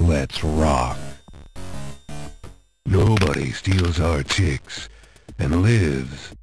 let's rock. Nobody steals our chicks and lives